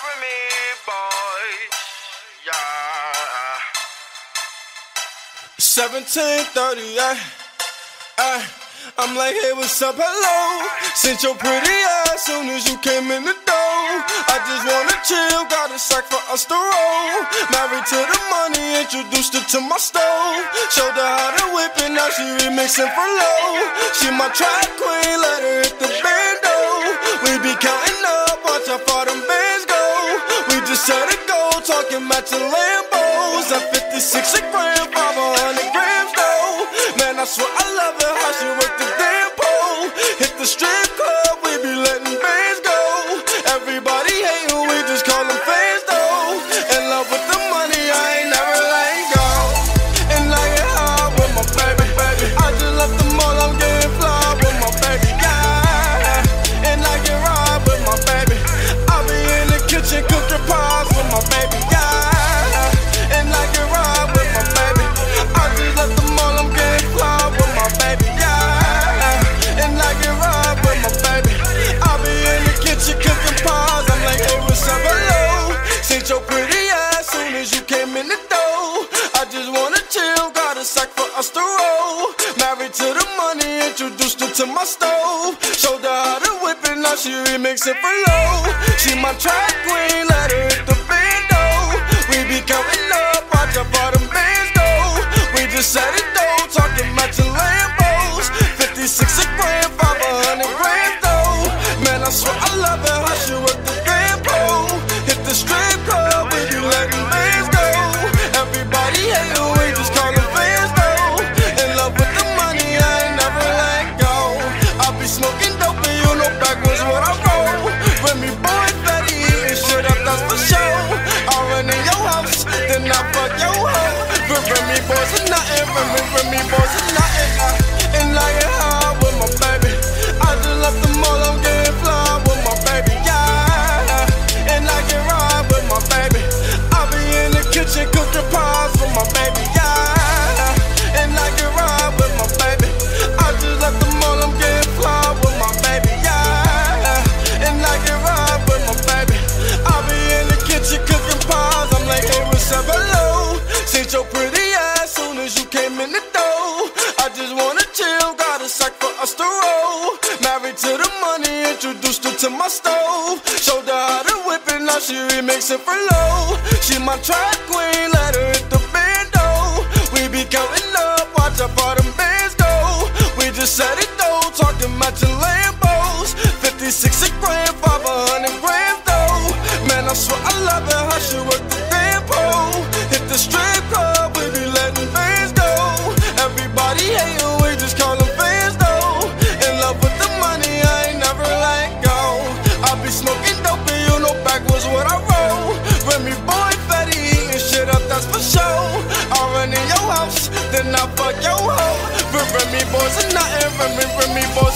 for me, boy. Yeah. 1738. I, eh. I'm like, hey, what's up? Hello. Since your pretty ass, soon as you came in the door. I just wanna chill, got a sack for us to roll. Married to the money, introduced her to my stove. Showed her how to whip it, now she remixing for low. She my trap queen, let her hit the bando. We be counting up, watch out for them shirt of gold, talking about your Lambos. At 56 a gram. to my stove. Showed her how to whip it, now she remix it for low. She my trap yo ho. Run me boys and nothing, run me, run me boys and nothing. Uh. she remixing for low. She my trap queen, let her house, then I fuck your hoe. me boys and nothing, for me boys.